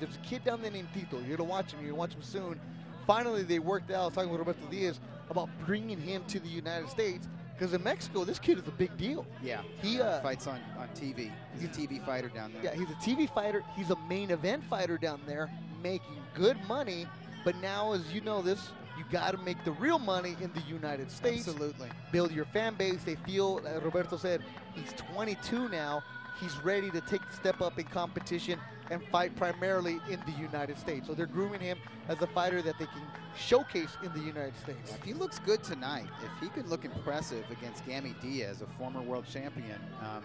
there's a kid down there named Tito. You're gonna watch him. You're gonna watch him soon. Finally, they worked out. I was talking with Roberto Diaz about bringing him to the United States because in Mexico, this kid is a big deal. Yeah, He, uh, uh, fights on, on TV. He's a TV fighter down there. Yeah, he's a TV fighter. He's a main event fighter down there, making good money. But now, as you know, this you got to make the real money in the United States. Absolutely. Build your fan base. They feel, uh, Roberto said, he's 22 now. He's ready to take the step up in competition and fight primarily in the United States. So they're grooming him as a fighter that they can showcase in the United States. If he looks good tonight, if he could look impressive against Gammy Diaz, a former world champion, um,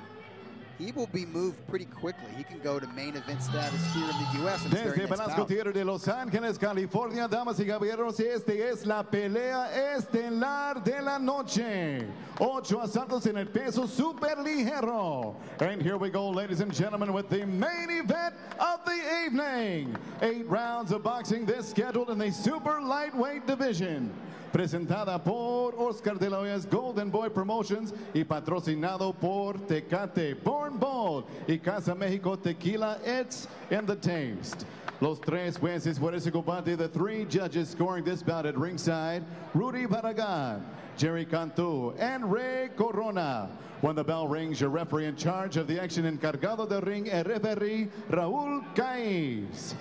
he will be moved pretty quickly. He can go to main event status here in the U.S. in his very Desde Belasco. Theater de Los Ángeles, California, damas y caballeros, este es la pelea estelar de la noche. Ocho asaltos en el peso super ligero. And here we go, ladies and gentlemen, with the main event of the evening. Eight rounds of boxing this scheduled in the super lightweight division. Presentada por Oscar de la Hoya's Golden Boy Promotions y patrocinado por Tecate, Born Bold y Casa México Tequila. It's in the taste. Los tres jueces por ese combate, the three judges scoring this bout at ringside, Rudy Barragan, Jerry Cantu, and Ray Corona. When the bell rings, your referee in charge of the action encargado del ring, el referee Raúl Caiz.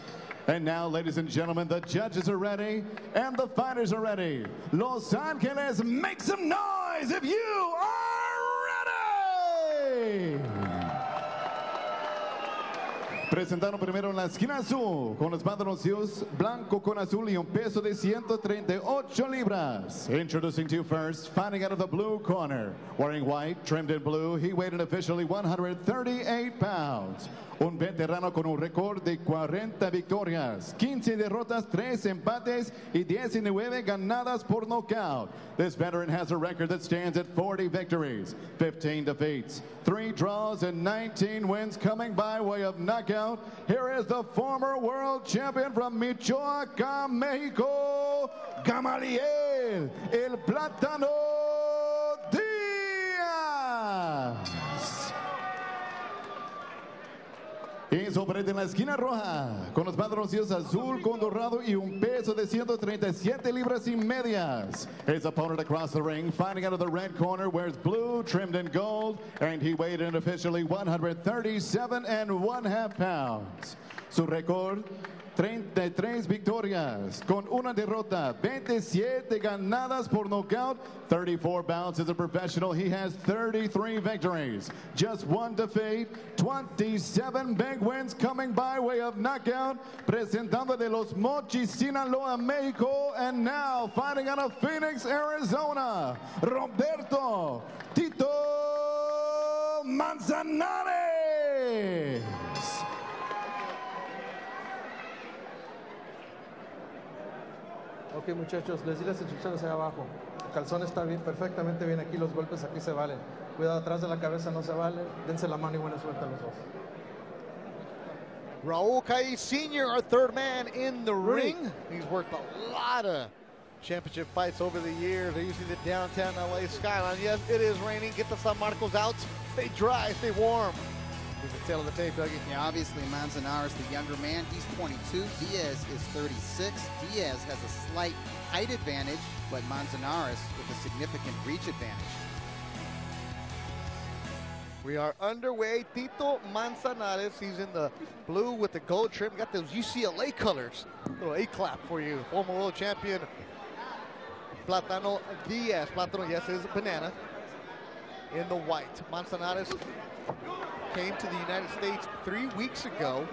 And now, ladies and gentlemen, the judges are ready and the fighters are ready. Los Angeles, make some noise if you are ready! Presentaron primero en la esquina azul con los pantaloncillos blanco con azul y un peso de 138 libras. Introducing to you first, fighting out of the blue corner. Wearing white, trimmed in blue, he weighed in officially 138 pounds. Un veterano con un récord de 40 victorias, 15 derrotas, 3 empates y 19 ganadas por nocaut. This veteran has a record that stands at 40 victories, 15 defeats, 3 draws, and 19 wins coming by way of knockout. Here is the former world champion from Michoacán, Mexico, Gamaliel, El Plátano sobre en la esquina roja, con los patrocinios azul con dorado y un peso de 137 libras y medias. His opponent across the ring, fighting out of the red corner, wears blue, trimmed in gold, and he weighed in officially 137 and one half pounds. Su récord, 33 victorias, con una derrota, 27 ganadas por nocaut, 34 bouts as a professional. He has 33 victories, just one defeat, 27 big wins coming by way of knockout, presentando de los Mochis, Sinaloa, Mexico, and now fighting out of Phoenix, Arizona, Roberto Tito Manzanarez. Ok muchachos, les di las instrucciones ahí abajo. El calzón está bien, perfectamente bien aquí, los golpes aquí se valen. Cuidado atrás de la cabeza no se vale. Dense la mano y buena suerte a los dos. Raul Sr., our third man in the ring. He's worked a lot of championship fights over the years. They're using the downtown LA skyline. Yes, it is raining. Get the San Marcos out. Stay dry, stay warm. Here's the tale of the tape, Dougie. Yeah, obviously Manzanarez, the younger man, he's 22. Diaz is 36. Diaz has a slight height advantage, but Manzanarez with a significant reach advantage. We are underway. Tito Manzanarez, he's in the blue with the gold trim. Got those UCLA colors. Little A clap for you. Former world champion Platano Diaz. Platano, yes, is a banana. In the white. Manzanarez came to the United States three weeks ago.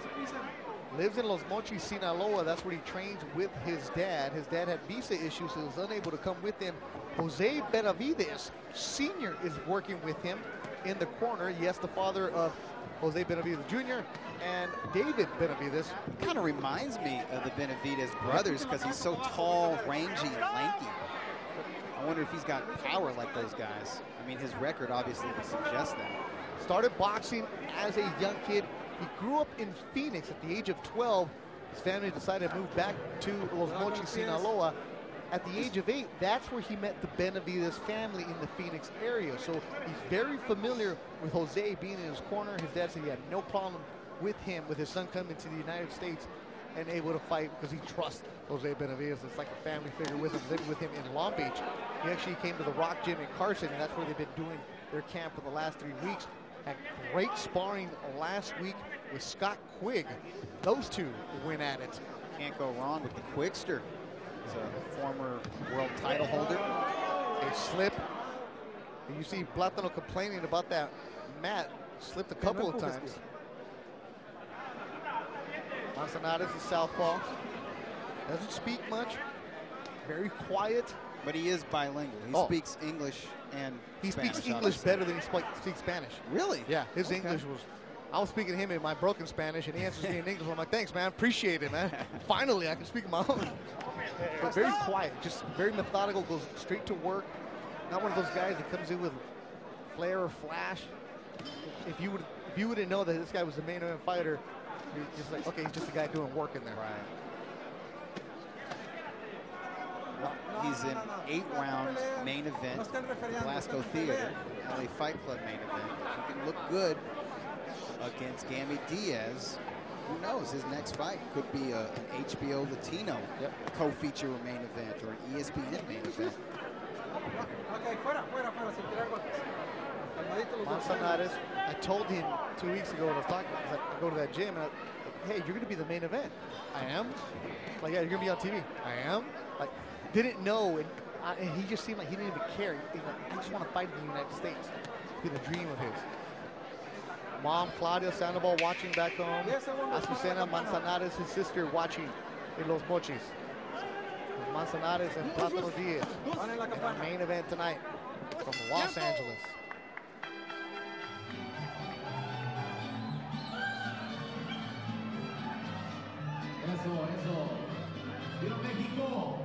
Lives in Los Mochis, Sinaloa. That's where he trains with his dad. His dad had visa issues, so he was unable to come with him. Jose Benavidez Sr. is working with him in the corner. Yes, the father of Jose Benavidez Jr. and David Benavidez. Kind of reminds me of the Benavidez brothers because he's so tall, rangy, and lanky. I wonder if he's got power like those guys. I mean, his record obviously would suggest that. Started boxing as a young kid. He grew up in Phoenix at the age of 12. His family decided to move back to Los Mochis, Sinaloa. At the age of eight, that's where he met the Benavidez family in the Phoenix area. So he's very familiar with Jose being in his corner. His dad said he had no problem with him, with his son coming to the United States and able to fight because he trusts Jose Benavidez. It's like a family figure with him, living with him in Long Beach. He actually came to the Rock Gym in Carson, and that's where they've been doing their camp for the last three weeks. Had great sparring last week with Scott Quigg. Those two went at it. Can't go wrong with the Quigster. He's a former world title holder. A slip. And you see Platano complaining about that mat. Slipped a couple of times. Manzanarez is southpaw. Doesn't speak much. Very quiet. But he is bilingual. He Oh. speaks English and He Spanish, speaks English obviously. better than he speak, speaks Spanish. Really? Yeah, his Okay. English was. I was speaking to him in my broken Spanish, and he answers me in English. I'm like, thanks, man. Appreciate it, man. Finally, I can speak my own. But very quiet, just very methodical, goes straight to work. Not one of those guys that comes in with flair or flash. If you would, if you wouldn't know that this guy was the main event fighter, you're just like, okay, he's just a guy doing work in there. Right. He's in eight round main event, Belasco Theater, LA Fight Club main event. If he can look good against Gammy Diaz, who knows? His next fight could be a, an HBO Latino Yep. co-feature main event or an ESPN main event. Manzanares, I told him two weeks ago when I was talking, because I go to that gym, and I, hey, you're going to be the main event. I am? Like, yeah, you're going to be on TV. I am? Like, didn't know, and, I, and he just seemed like he didn't even care. He's like, I just want to fight in the United States. It's been a dream of his. Mom, Claudia Sandoval, watching back home. Yes, I Azucena Manzanarez, his sister, watching in Los Mochis. Manzanarez and Platano Diaz. Van en la And our main event tonight from Los Angeles. Eso, eso. Viva México.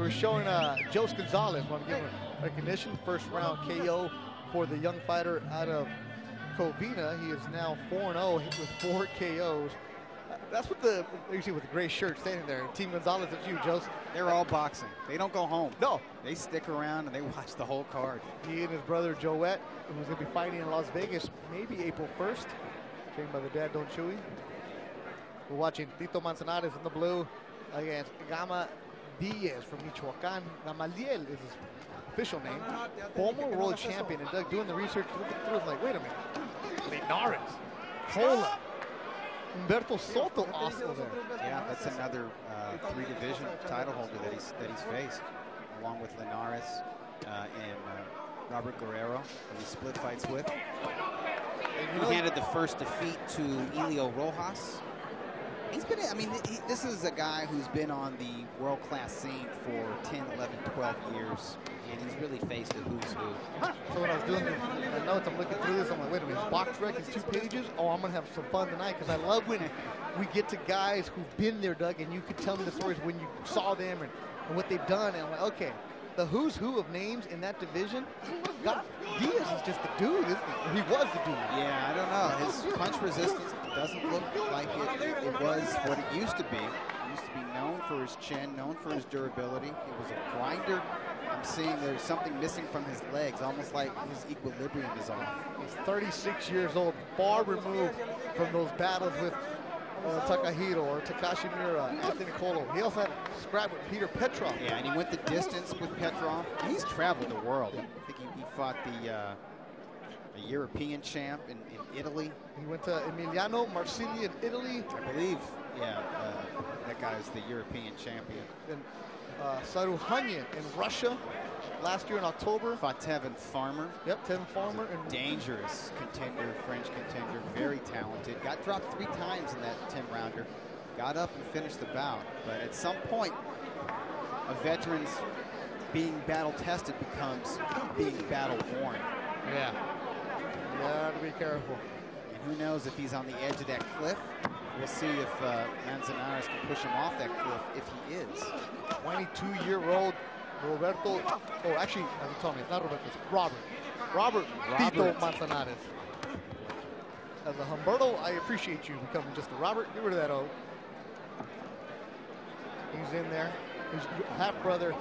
they were showing uh, Jose Gonzalez, want to give him recognition, first round KO for the young fighter out of Covina. He is now 4-0 with four KOs. That's what the, you see with the gray shirt standing there. Team Gonzalez, that's you, Jose. They're all boxing. They don't go home. No, They stick around and they watch the whole card. he and his brother Joet, who's going to be fighting in Las Vegas maybe April 1st, trained by the dad Don Chewy. We're watching Tito Manzanarez in the blue against Gama Diaz from Michoacan. Gamaliel is his official name. Former world champion. And Doug, doing the research, looking through, is like, wait a minute. Linares, Cola, Humberto Soto also there. Yeah, that's another uh, three division title holder that he's that he's faced, along with Linares uh, and uh, Robert Guerrero, who he split fights with. He handed the first defeat to Elio Rojas. He's been, I mean, he, this is a guy who's been on the world class scene for 10, 11, 12 years, and he's really faced a who's who. So when I was doing the, the notes, I'm looking through this. I'm like, wait a minute, his box rec is two pages. Oh, I'm gonna have some fun tonight because I love when we get to guys who've been there, Doug, and you could tell me the stories when you saw them and, and what they've done. And I'm like, okay, the who's who of names in that division. God, Diaz is just the dude, isn't he? He was the dude. Yeah, I don't know. His punch resistance doesn't look like it, it was what it used to be. He used to be known for his chin, known for his durability. He was a grinder. I'm seeing there's something missing from his legs, almost like his equilibrium is off. He's 36 years old, far removed from those battles with uh, Takahiro or Takashi Miura, Anthony Colo. He also had a scrap with Peter Petrov. Yeah, and he went the distance with Petrov. He's traveled the world. I think he, he fought the uh, a European champ in, in Italy. He went to Emiliano Marsili in Italy, I believe, yeah, uh, that guy's the European champion. and uh, Saruhanian in Russia last year in October. Fought Tevin Farmer. Yep, Tim Farmer and dangerous contender, French contender, very talented. Got dropped three times in that 10 rounder. got up and finished the bout. But at some point, a veteran's being battle tested becomes being battle worn. Yeah. Gotta be careful. And who knows if he's on the edge of that cliff. We'll see if uh, Manzanarez can push him off that cliff if he is. 22-year-old Roberto, oh, actually, as you told me, it's not Roberto, it's Robert. Robert, Tito Manzanarez. As a Humberto, I appreciate you becoming just a Robert. Get rid of that O. He's in there. His half-brother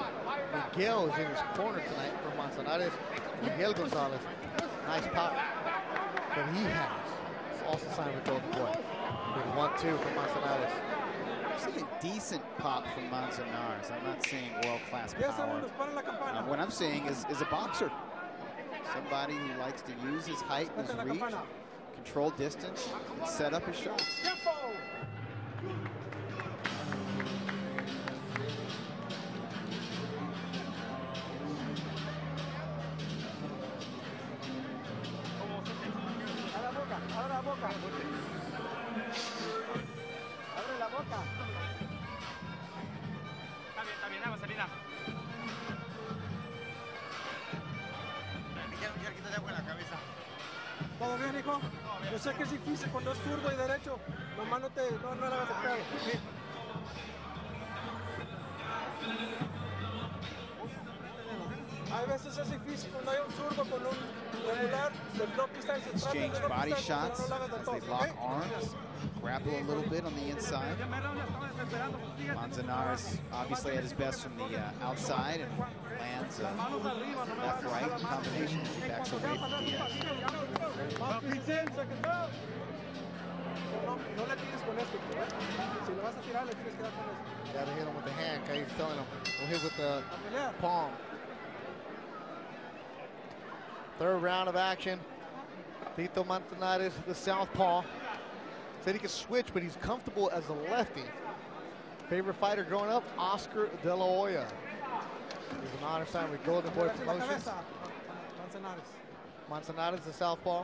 Miguel is in his corner tonight for Manzanarez. Miguel Gonzalez. Nice pop that he has. It's also signed with Golden Boy. Good one-two for Manzanarez. I'm seeing decent pop from Manzanarez. I'm not seeing world-class 10 power. segundos, paren la Uh, campana. what I'm seeing is, is a boxer. Somebody who likes to use his height, and his reach, control distance, and set up his shots. Abre la boca. Está bien, está bien, dame salida. Ya, quítate agua en la cabeza. ¿Todo bien, hijo? Yo sé que es difícil cuando es zurdo y derecho. Nomás no te, no, no le hagas el pedo. Hay veces es difícil cuando hay un zurdo con un regular, del no distancia. Trata de Exchange body shots no lo hagas del as they todo, lock arms, grapple a little bit on the inside. Ya me ya estaba desesperando. pues, síguete. Manzanarez obviously at his best from the uh, outside and lands a Manos arriba, no me left vas a right combination as he backs away from Diaz. Más pincel, second down. No, no le tires con esto. Si le vas a tirar, le tienes que dar con esto. Gotta hit him with the hand, okay? He's telling him. We'll hit with the palm. Third round of action. Tito Manzanarez, the southpaw. Said he could switch, but he's comfortable as a lefty. Favorite fighter growing up, Oscar De La Hoya. He's an honor sign with Golden Boy Atrás en la Promotions. Manzanarez. Manzanarez, the southpaw.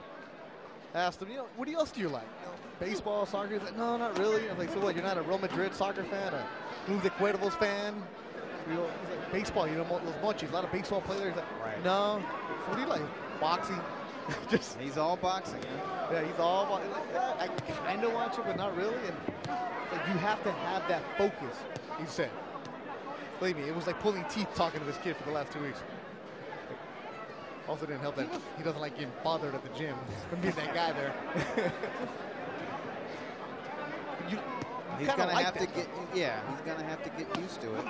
Asked him, you know, what else do you like? You know, baseball, soccer? He's like, no, not really. I was like, so what? You're not a Real Madrid soccer fan, a Club de Cuervos fan? You know, he's like, baseball. You know, los mochis. A lot of baseball players. Like, Right. No. So what do you like? Boxing. Just He's all boxing, yeah. yeah, he's all yeah, I kind of watch it, but not really. And like you have to have that focus. He said. Believe me, it was like pulling teeth talking to this kid for the last two weeks. Also didn't help that he doesn't like getting bothered at the gym from being that guy there. you, you He's gonna like have to that, get, yeah, he's gonna have to get used to it.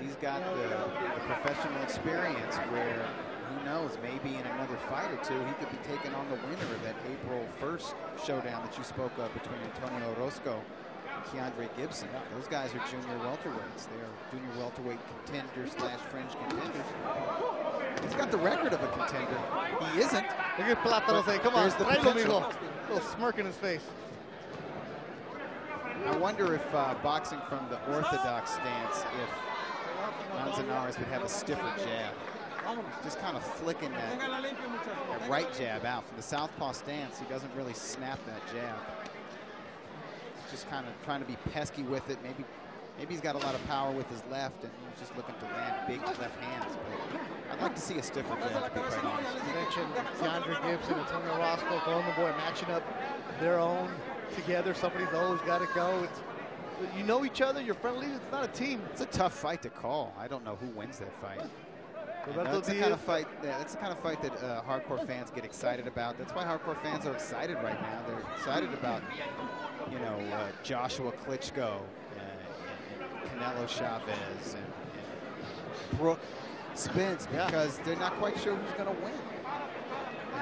He's got the, the professional experience where who knows, maybe in another fight or two, he could be taking on the winner of that April 1st showdown that you spoke of between Antonio Orozco and Keandre Gibson. Those guys are junior welterweights. They're junior welterweight contenders slash fringe contenders. He's got the record of a contender. He isn't. Look at say, come on, There's the mijo. Little smirk in his face. I wonder if uh, boxing from the orthodox stance, if Manzanarez would have a stiffer jab. Just kind of flicking that, that right jab out. From the southpaw stance, he doesn't really snap that jab. He's just kind of trying to be pesky with it. Maybe maybe he's got a lot of power with his left, and he's just looking to land big left hands. But I'd like to see a stiffer jab, to be. You mentioned Keandre Gibson, Antonio Orozco, Golden Boy matching up their own together. Somebody's always got to go. It's, you know each other. You're friendly. It's not a team. It's a tough fight to call. I don't know who wins that fight. And Roberto that's the kind of fight. Yeah, that's the kind of fight that uh, hardcore fans get excited about. That's why hardcore fans are excited right now. They're excited about, you know, uh, Joshua Klitschko uh, and, and Canelo Chavez and, and Brook Spence Yeah. because they're not quite sure who's going to win.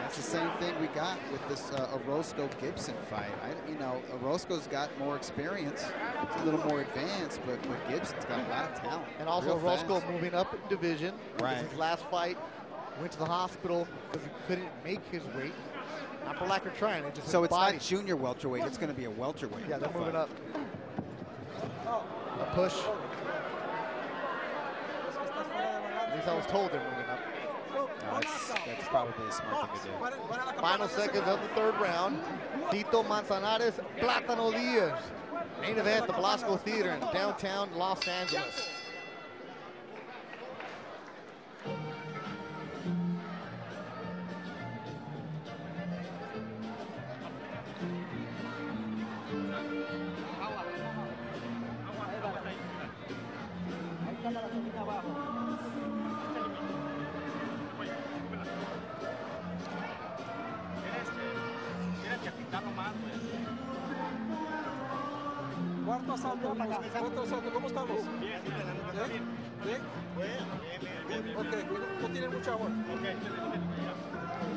That's the same thing we got with this uh, Orozco Gibson fight. I, you know, Orozco's got more experience. It's a little more advanced, but, but Gibson's got a lot of talent. And also real Roscoe fast. moving up in division. Right. His last fight went to the hospital because he couldn't make his weight. Not for lack of trying. It just So it's body. not junior welterweight. It's going to be a welterweight. Yeah, they're moving up. A push. Es que estás fuera de At least I was told they're moving up. That's, that's probably a smart thing to do. Final seconds of the third round. Tito Manzanarez, Plátano Diaz. Main event, the Belasco Theater in downtown Los Angeles. No tiene mucha agua.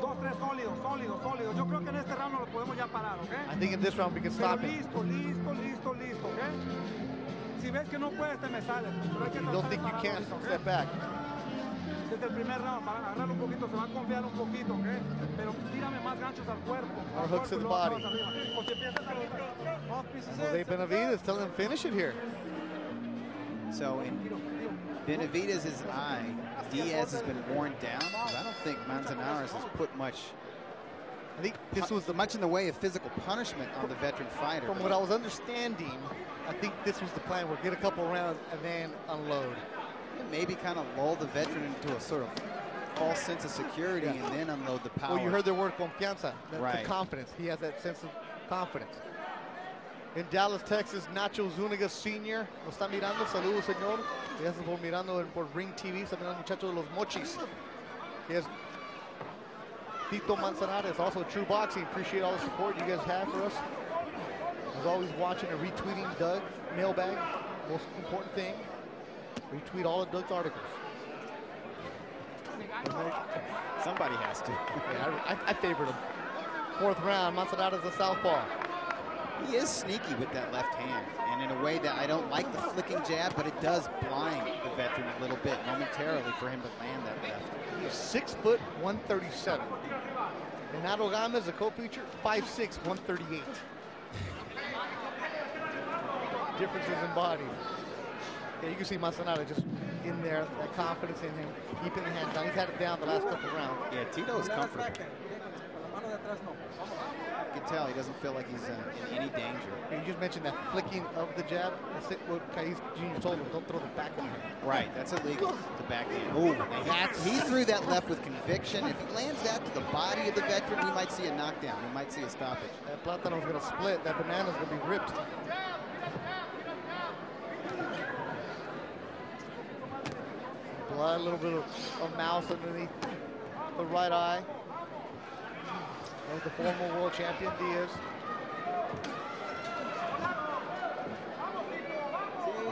Dos, tres sólidos, sólidos, sólidos. Yo creo que en este round lo podemos ya parar, ¿ok? I think in this round we can stop him. listo, listo, listo, listo, ¿ok? Si ves que no puedes, te me sales. Pero hay que You tratar don't think you can, ahorita, ¿ok? step back. Desde el primer round, para agarrarlo un poquito, se va a confiar un poquito, ¿ok? Pero tírame más ganchos al cuerpo. Or al hooks cuerpo to the body. vas arriba. O si empiezas a botar, off pieces Jose Benavidez telling him finish it here. So in Benavidez' eye, Diaz has been worn down. I don't think Manzanarez has put much I think this was the much in the way of physical punishment on the veteran fighter. From what I was understanding, I think this was the plan. We'll get a couple rounds and then unload. And maybe kind of lull the veteran into a sort of false sense of security Yeah. and then unload the power. Well, you heard the word confianza, the, the Right. confidence. He has that sense of confidence. In Dallas, Texas, Nacho Zúñiga Sr. Nos está mirando. Saludos, señor. Gracias por mirando por Ring TV. Está mirando muchacho de los mochis. He has Tito Manzanarez, also True Boxing. Appreciate all the support you guys have for us. As always, watching and retweeting Doug mailbag. Most important thing. Retweet all of Doug's articles. Somebody has to. Yeah, I, I, I favored him. Fourth round, Manzanarez the southpaw. He is sneaky with that left hand, and in a way that I don't like the flicking jab, but it does blind the veteran a little bit momentarily for him to land that left. He's six foot 137. Renato Gomez, a co-feature, 5'6", 138. Differences in body. Yeah, you can see Manzanarez just in there, that confidence in him, keeping the hand down. He's had it down the last couple rounds. Yeah, Tito is comfortable. Ataquen, con la mano de atrás no. You can tell he doesn't feel like he's uh, in any danger. You just mentioned that flicking of the jab. That's it, what Caiz Jr. told him. Don't throw the back of hand. Right, that's illegal. The backhand. Ooh, That's- he threw that left with conviction. If he lands that to the body of the veteran, we might see a knockdown. We might see a stoppage. That Platano's gonna split. That banana's gonna be ripped. Blood, a little bit of, of mouse underneath the right eye. Of the former world champion Diaz.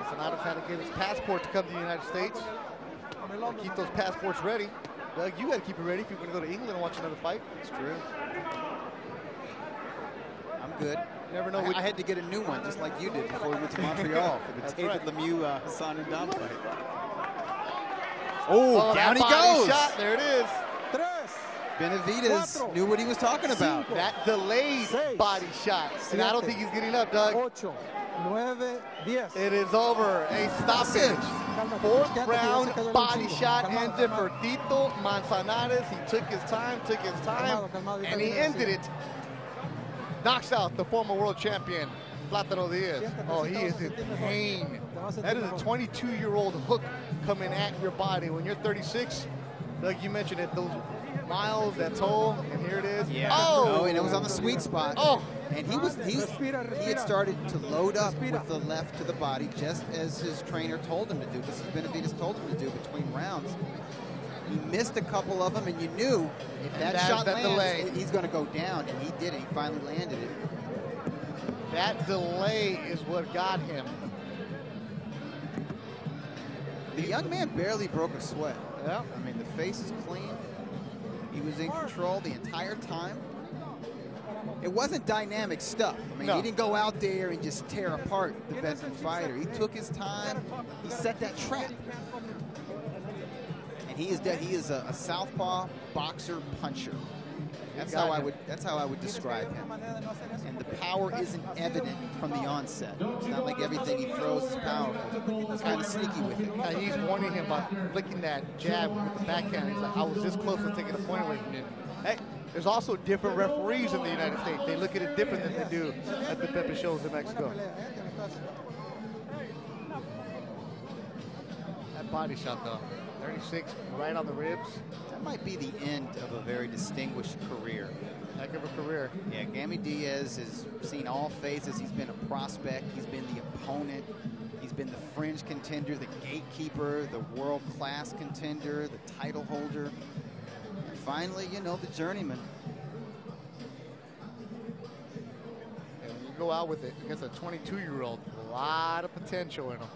Sonata's had to get his passport to come to the United States. Keep those passports ready. Doug, you gotta keep it ready if you're gonna go to England and watch another fight. It's true. I'm good. You never know I, I had to get a new one, just like you did before we went to Montreal for the That's David right. Lemieux uh, Hassan N'Dam fight. Oh, that down he goes. Shot, there it is. Benavidez Cuatro. knew what he was talking about. That delayed Seis. body shot. And I don't think he's getting up, Doug. ocho, nueve, diez. It is over. A stoppage. Fourth quédate, que ya round se cayó el body shot ended for. Tito Manzanarez. He took his time, took his time, and he ended it. Knocks out the former world champion, Platano Diaz. Oh, he is in pain. Te vas a That is a mejor. 22-year-old hook coming at your body. When you're 36, Doug, you mentioned it, those miles, that toll, and here it is. Yeah. Oh! oh, and it was on the sweet spot. Oh. And he was he, was, he had started to load up with the left to the body, just as his trainer told him to do, just as Benavidez told him to do between rounds. He missed a couple of them, and you knew if that that's shot that lands, delay. he's going to go down, and he did it. He finally landed it. That delay is what got him. The young man barely broke a sweat. Yeah. I mean, the face is clean. He was in control the entire time. It wasn't dynamic stuff. I mean, No. he didn't go out there and just tear apart the veteran fighter. He took his time. He set that trap. And he is de- he is a, a southpaw boxer puncher. That's how I would that's how I would describe him. And the power isn't evident from the onset. It's not like everything he throws is powerful. He's kind of sneaky with it. Now, he's warning him about flicking that jab with the backhand. He's like, I was this close to taking a point away from you. Hey, there's also different referees in the United States. They look at it different than they do at the Pepe shows in Mexico. That body shot, though. 36, right on the ribs. That might be the end of a very distinguished career. Heck of a career. Yeah, Gammy Diaz has seen all phases. He's been a prospect. He's been the opponent. He's been the fringe contender, the gatekeeper, the world-class contender, the title holder. And finally, you know, the journeyman. And when you go out with it against a 22-year-old, a lot of potential in him.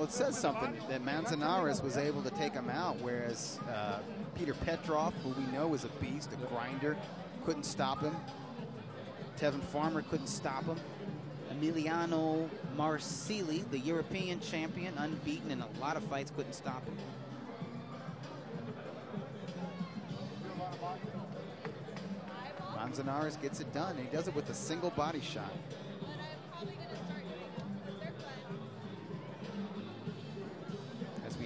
Well, it says something that Manzanarez was able to take him out, whereas uh, Peter Petrov, who we know is a beast, a grinder, couldn't stop him. Tevin Farmer couldn't stop him. Emiliano Marsili, the European champion, unbeaten in a lot of fights, couldn't stop him. Manzanarez gets it done, he does it with a single body shot.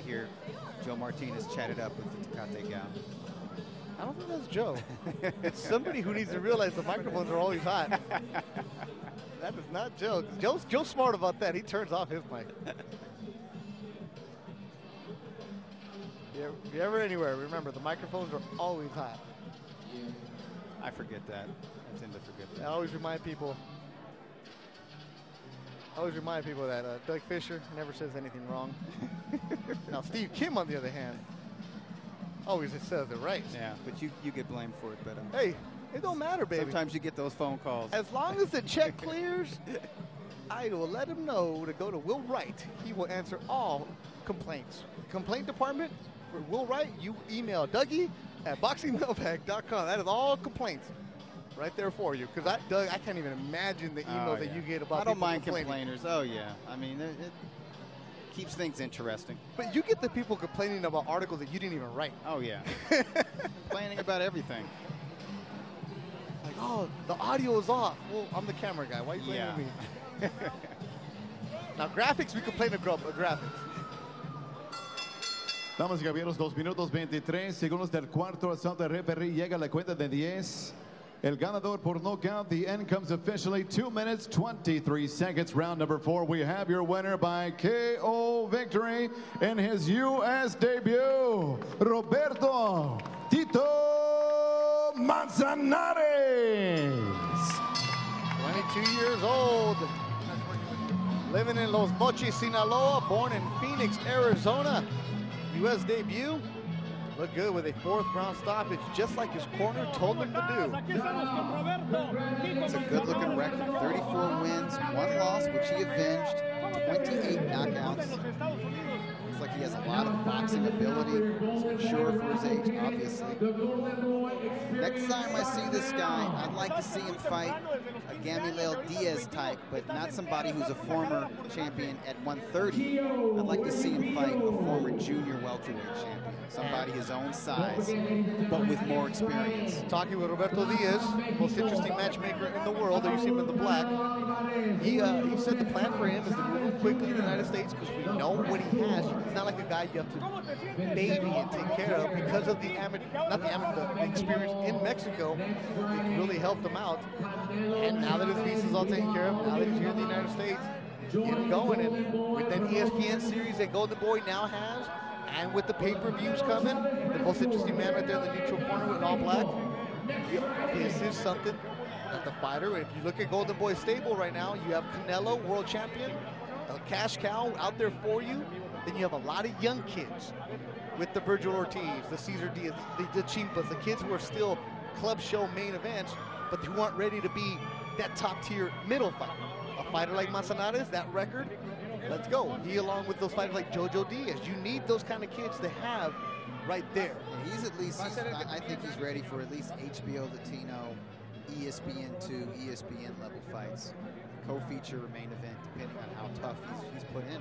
Hear Joe Martinez chatted up with the Tecate gal. I don't think that's Joe. it's somebody who needs to realize the microphones are always hot. that is not Joe. Joe's, Joe's smart about that. He turns off his mic. If you're, ever anywhere, remember the microphones are always hot. I forget that. I tend to forget that. I always remind people. I always remind people that uh, Doug Fischer never says anything wrong. now Steve Kim, on the other hand, always just says it right. Yeah, but you, you get blamed for it, but um, Hey, it don't matter, baby. sometimes you get those phone calls. As long as the check clears, I will let him know to go to Will Wright. He will answer all complaints. Complaint department for Will Wright, you email Dougie at boxingmailbag.com. That is all complaints right there for you. Because I, Doug, I can't even imagine the emails Oh, that you get about I don't mind complaining. complainers. Oh, yeah. I mean, it, it keeps things interesting. But you get the people complaining about articles that you didn't even write. Oh, yeah. Complaining about everything. Like, oh, the audio is off. Well, I'm the camera guy. Why are you blaming Yeah. me? now, graphics, we complain about graphics. Damas y caballeros, 2 minutos 23 segundos del cuarto asalto de referee. Llega la cuenta de 10. El ganador por knockout. The end comes officially 2 minutes 23 seconds. Round number 4. We have your winner by KO victory in his U.S. debut, Roberto Tito Manzanarez. 22 years old, living in Los Mochis, Sinaloa, born in Phoenix, Arizona. U.S. debut. Look good with a fourth round stoppage, just like his corner told him to do. It's a good looking record. 34 wins, one loss, which he avenged, 28 knockouts. Looks like he has a lot of boxing ability. He's mature for his age, obviously. Next time I see this guy, I'd like to see him fight a Gamaliel Diaz type, but not somebody who's a former champion at 130. I'd like to see him fight a former junior welterweight champion, somebody his own size, but with more experience. Talking with Roberto Diaz, most interesting matchmaker in the world. There you see him in the black. He uh, he said the plan for him is to move quickly in the United States because we know what he has. He's not like a guy you have to baby and take care of because of the amateur, not the amateur, the experience in Mexico. It really helped him out. And now that his visa's all taken care of, now that he's here in the United States, get him going. And with that ESPN series that Golden Boy now has, and with the pay-per-views coming, the most interesting man right there in the neutral corner with all black. This is something that the fighter, if you look at Golden Boy stable right now, you have Canelo, world champion, a cash cow out there for you. Then you have a lot of young kids with the Vergil Ortiz, the Cesar Diaz, the, the Chimpas, the kids who are still club show main events, but who aren't ready to be that top tier middle fighter. A fighter like Manzanarez, that record, let's go. He along with those fighters like Jojo Diaz. You need those kind of kids to have right there. Yeah, he's at least, he's, I, think he's ready for at least HBO Latino, E ESPN2, ESPN level fights. Co-feature main event, depending on how tough he's, he's put in.